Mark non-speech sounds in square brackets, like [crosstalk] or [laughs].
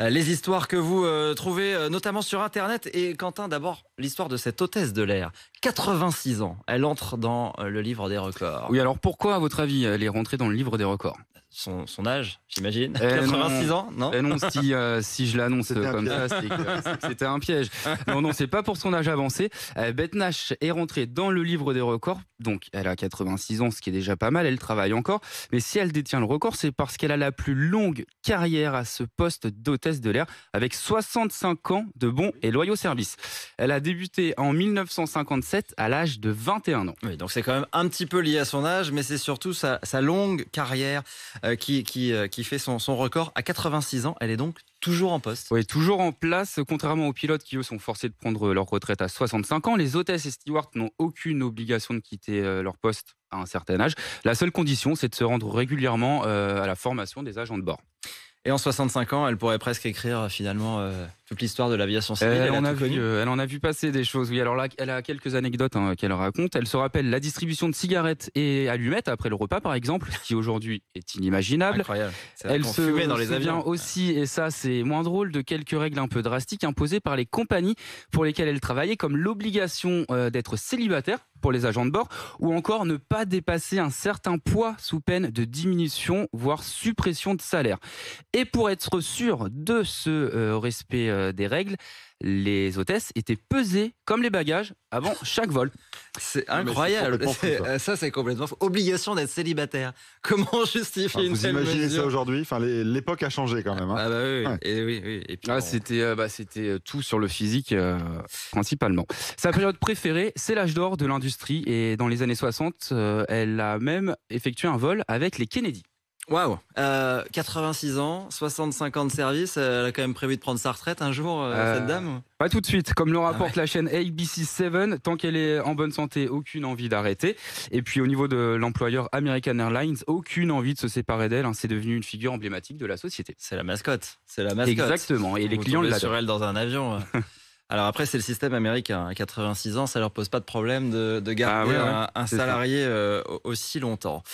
Euh, les histoires que vous euh, trouvez euh, notamment sur Internet. Et Quentin, d'abord, l'histoire de cette hôtesse de l'air. 86 ans, elle entre dans le livre des records. Oui, alors pourquoi, à votre avis, elle est rentrée dans le livre des records? Son, son âge, j'imagine. Eh 86 non. ans, non Eh non, si, euh, si je l'annonce C'était un comme ça, c'est que c'était un piège. Non, non, c'est pas pour son âge avancé. Euh, Beth Nash est rentrée dans le livre des records. Donc, elle a 86 ans, ce qui est déjà pas mal. Elle travaille encore. Mais si elle détient le record, c'est parce qu'elle a la plus longue carrière à ce poste d'hôtesse de l'air, avec 65 ans de bons et loyaux services. Elle a débuté en 1957 à l'âge de 21 ans. Oui, donc c'est quand même un petit peu lié à son âge, mais c'est surtout sa, sa longue carrière qui, qui, euh, qui fait son, son record. À 86 ans, elle est donc toujours en poste. Oui, toujours en place, contrairement aux pilotes qui, eux, sont forcés de prendre leur retraite à 65 ans. Les hôtesses et stewards n'ont aucune obligation de quitter euh, leur poste à un certain âge. La seule condition, c'est de se rendre régulièrement euh, à la formation des agents de bord. Et en 65 ans, elle pourrait presque écrire euh, finalement euh, toute l'histoire de l'aviation civile. Elle, Elle, en a vu, connu. euh, elle en a vu passer des choses. Oui, alors là, elle a quelques anecdotes hein, qu'elle raconte. Elle se rappelle la distribution de cigarettes et allumettes après le repas, par exemple, ce qui aujourd'hui est inimaginable. Incroyable. Elle se fumait dans les avions. aussi, et ça c'est moins drôle, de quelques règles un peu drastiques imposées par les compagnies pour lesquelles elle travaillait, comme l'obligation euh, d'être célibataire pour les agents de bord, ou encore ne pas dépasser un certain poids sous peine de diminution, voire suppression de salaire. Et pour être sûr de ce euh, respect euh, des règles, les hôtesses étaient pesées comme les bagages avant chaque vol. [laughs] C'est incroyable. fou, ça. euh, ça, c'est complètement fou. Obligation d'être célibataire. [laughs] Comment justifier Enfin, une vous telle imaginez mesure ça aujourd'hui? Enfin, l'époque a changé quand même. hein. Ah bah oui. Ouais. Et oui, oui. Et puis Ah, c'était euh, bah, c'était tout sur le physique euh, principalement. Sa période préférée, c'est l'âge d'or de l'industrie et dans les années 60, euh, elle a même effectué un vol avec les Kennedy. Waouh Euh, 86 ans, 65 ans de service, euh, elle a quand même prévu de prendre sa retraite un jour, euh, Euh, cette dame Pas tout de suite, comme le rapporte ouais. la chaîne ABC7, tant qu'elle est en bonne santé, aucune envie d'arrêter. Et puis au niveau de l'employeur American Airlines, aucune envie de se séparer d'elle. hein. C'est devenu une figure emblématique de la société. C'est la mascotte. C'est la mascotte. Exactement. Et les clients l'adorent. sur elle dans un avion. euh. [laughs] Alors après, c'est le système américain. À 86 ans, ça leur pose pas de problème de, de garder Ah ouais, ouais, un, salarié euh, aussi longtemps.